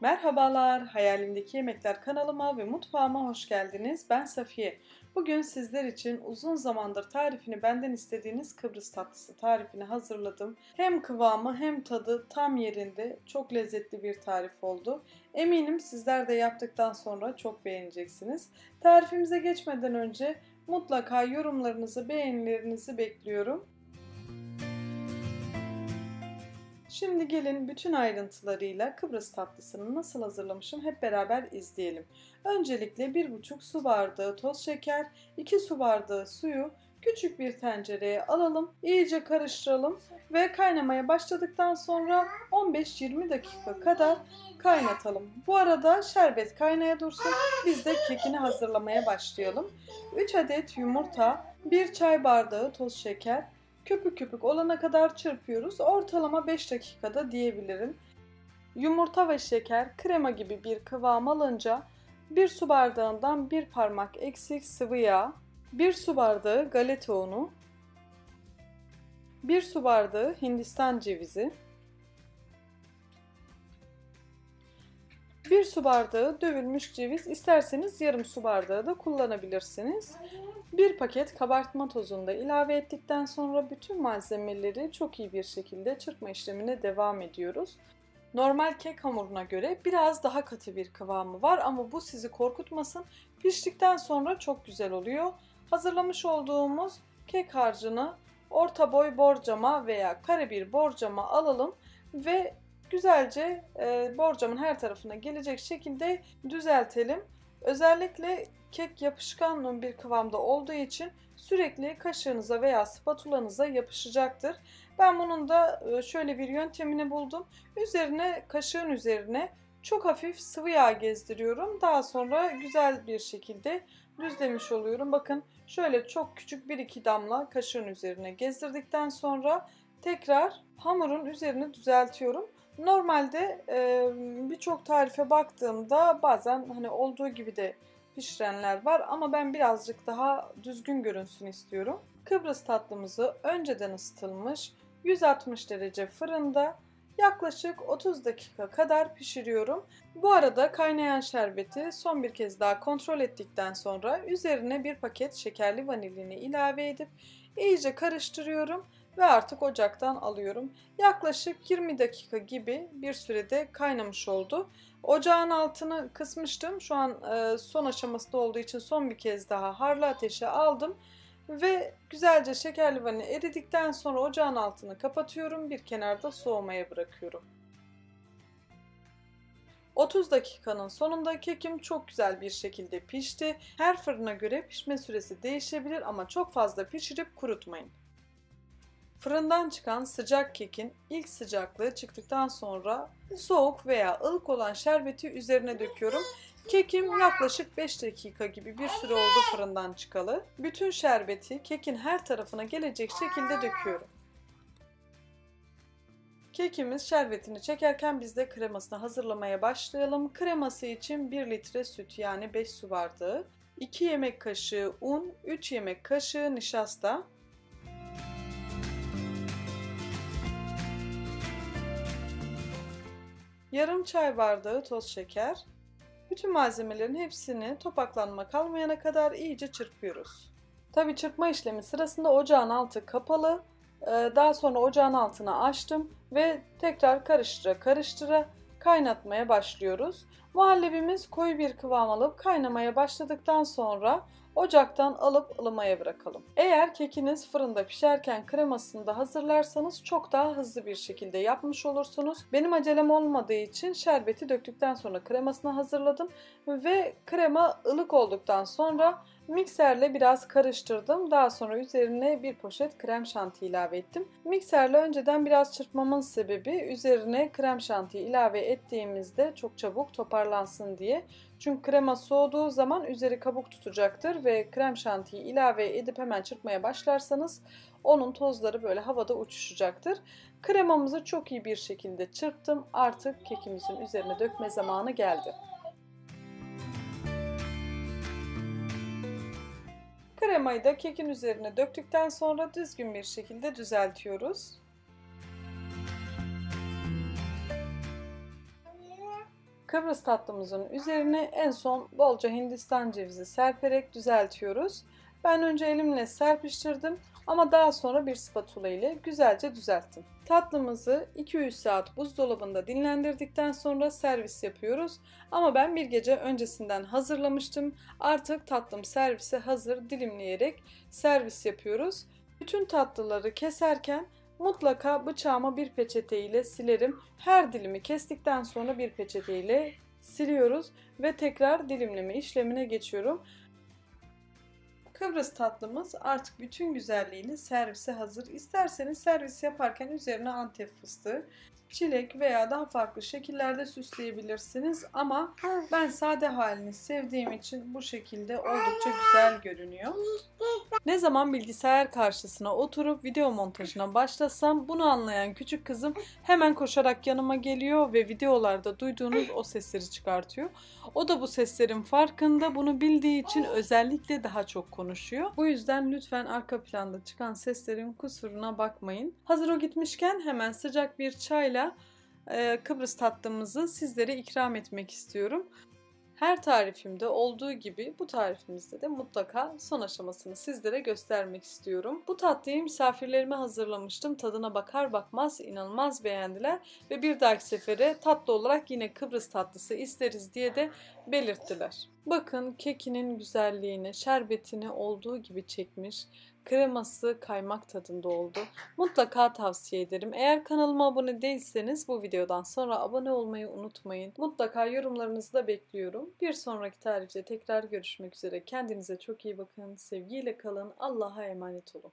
Merhabalar, Hayalimdeki Yemekler kanalıma ve mutfağıma hoş geldiniz. Ben Safiye. Bugün sizler için uzun zamandır tarifini benden istediğiniz Kıbrıs tatlısı tarifini hazırladım. Hem kıvamı hem tadı tam yerinde çok lezzetli bir tarif oldu. Eminim sizler de yaptıktan sonra çok beğeneceksiniz. Tarifimize geçmeden önce mutlaka yorumlarınızı, beğenilerinizi bekliyorum. Şimdi gelin bütün ayrıntılarıyla Kıbrıs tatlısını nasıl hazırlamışım hep beraber izleyelim. Öncelikle 1,5 su bardağı toz şeker, 2 su bardağı suyu küçük bir tencereye alalım, iyice karıştıralım ve kaynamaya başladıktan sonra 15-20 dakika kadar kaynatalım. Bu arada şerbet kaynaya dursun, biz de kekini hazırlamaya başlayalım. 3 adet yumurta, 1 çay bardağı toz şeker, köpük köpük olana kadar çırpıyoruz. Ortalama 5 dakikada diyebilirim. Yumurta ve şeker krema gibi bir kıvam alınca 1 su bardağından 1 parmak eksik sıvı yağ, 1 su bardağı galeta unu, 1 su bardağı hindistan cevizi, 1 su bardağı dövülmüş ceviz isterseniz yarım su bardağı da kullanabilirsiniz. 1 paket kabartma tozunu da ilave ettikten sonra bütün malzemeleri çok iyi bir şekilde çırpma işlemine devam ediyoruz. Normal kek hamuruna göre biraz daha katı bir kıvamı var ama bu sizi korkutmasın. Piştikten sonra çok güzel oluyor. Hazırlamış olduğumuz kek harcını orta boy borcama veya kare bir borcama alalım ve güzelce e, borcamın her tarafına gelecek şekilde düzeltelim. Özellikle kek yapışkan bir kıvamda olduğu için sürekli kaşığınıza veya spatulanıza yapışacaktır. Ben bunun da e, şöyle bir yöntemini buldum. Üzerine kaşığın üzerine çok hafif sıvı yağ gezdiriyorum. Daha sonra güzel bir şekilde düzlemiş oluyorum. Bakın şöyle çok küçük bir iki damla kaşığın üzerine gezdirdikten sonra tekrar hamurun üzerini düzeltiyorum. Normalde e, birçok tarife baktığımda bazen hani olduğu gibi de pişirenler var ama ben birazcık daha düzgün görünsün istiyorum. Kıbrıs tatlımızı önceden ısıtılmış 160 derece fırında yaklaşık 30 dakika kadar pişiriyorum. Bu arada kaynayan şerbeti son bir kez daha kontrol ettikten sonra üzerine bir paket şekerli vanilini ilave edip iyice karıştırıyorum ve artık ocaktan alıyorum. Yaklaşık 20 dakika gibi bir sürede kaynamış oldu. Ocağın altını kısmıştım. Şu an e, son aşamasında olduğu için son bir kez daha harlı ateşe aldım. Ve güzelce şekerli vanilya eridikten sonra ocağın altını kapatıyorum. Bir kenarda soğumaya bırakıyorum. 30 dakikanın sonunda kekim çok güzel bir şekilde pişti. Her fırına göre pişme süresi değişebilir ama çok fazla pişirip kurutmayın. Fırından çıkan sıcak kekin ilk sıcaklığı çıktıktan sonra soğuk veya ılık olan şerbeti üzerine döküyorum. Kekim yaklaşık 5 dakika gibi bir süre oldu fırından çıkalı. Bütün şerbeti kekin her tarafına gelecek şekilde döküyorum. Kekimiz şerbetini çekerken biz de kremasını hazırlamaya başlayalım. Kreması için 1 litre süt yani 5 su bardağı, 2 yemek kaşığı un, 3 yemek kaşığı nişasta, yarım çay bardağı toz şeker. Bütün malzemelerin hepsini topaklanma kalmayana kadar iyice çırpıyoruz. Tabi çırpma işlemi sırasında ocağın altı kapalı. Ee, daha sonra ocağın altını açtım ve tekrar karıştıra karıştıra kaynatmaya başlıyoruz. Muhallebimiz koyu bir kıvam alıp kaynamaya başladıktan sonra ocaktan alıp ılımaya bırakalım. Eğer kekiniz fırında pişerken kremasını da hazırlarsanız çok daha hızlı bir şekilde yapmış olursunuz. Benim acelem olmadığı için şerbeti döktükten sonra kremasını hazırladım ve krema ılık olduktan sonra Mikserle biraz karıştırdım. Daha sonra üzerine bir poşet krem şanti ilave ettim. Mikserle önceden biraz çırpmamın sebebi üzerine krem şanti ilave ettiğimizde çok çabuk toparlansın diye. Çünkü krema soğuduğu zaman üzeri kabuk tutacaktır ve krem şantiyi ilave edip hemen çırpmaya başlarsanız onun tozları böyle havada uçuşacaktır. Kremamızı çok iyi bir şekilde çırptım. Artık kekimizin üzerine dökme zamanı geldi. Kremayı da kekin üzerine döktükten sonra düzgün bir şekilde düzeltiyoruz. Kıbrıs tatlımızın üzerine en son bolca Hindistan cevizi serperek düzeltiyoruz. Ben önce elimle serpiştirdim ama daha sonra bir spatula ile güzelce düzelttim. Tatlımızı 2-3 saat buzdolabında dinlendirdikten sonra servis yapıyoruz. Ama ben bir gece öncesinden hazırlamıştım. Artık tatlım servise hazır dilimleyerek servis yapıyoruz. Bütün tatlıları keserken mutlaka bıçağımı bir peçete ile silerim. Her dilimi kestikten sonra bir peçete ile siliyoruz ve tekrar dilimleme işlemine geçiyorum. Kıbrıs tatlımız artık bütün güzelliğiyle servise hazır. İsterseniz servis yaparken üzerine antep fıstığı, çilek veya daha farklı şekillerde süsleyebilirsiniz. Ama ben sade halini sevdiğim için bu şekilde oldukça güzel görünüyor. Ne zaman bilgisayar karşısına oturup video montajına başlasam bunu anlayan küçük kızım hemen koşarak yanıma geliyor ve videolarda duyduğunuz o sesleri çıkartıyor. O da bu seslerin farkında bunu bildiği için özellikle daha çok konuşuyor. Bu yüzden lütfen arka planda çıkan seslerin kusuruna bakmayın. Hazır o gitmişken hemen sıcak bir çayla Kıbrıs tatlımızı sizlere ikram etmek istiyorum. Her tarifimde olduğu gibi bu tarifimizde de mutlaka son aşamasını sizlere göstermek istiyorum. Bu tatlıyı misafirlerime hazırlamıştım. Tadına bakar bakmaz inanılmaz beğendiler ve bir dahaki sefere tatlı olarak yine Kıbrıs tatlısı isteriz diye de belirttiler. Bakın kekinin güzelliğini, şerbetini olduğu gibi çekmiş. Kreması kaymak tadında oldu. Mutlaka tavsiye ederim. Eğer kanalıma abone değilseniz bu videodan sonra abone olmayı unutmayın. Mutlaka yorumlarınızı da bekliyorum. Bir sonraki tarifte tekrar görüşmek üzere. Kendinize çok iyi bakın. Sevgiyle kalın. Allah'a emanet olun.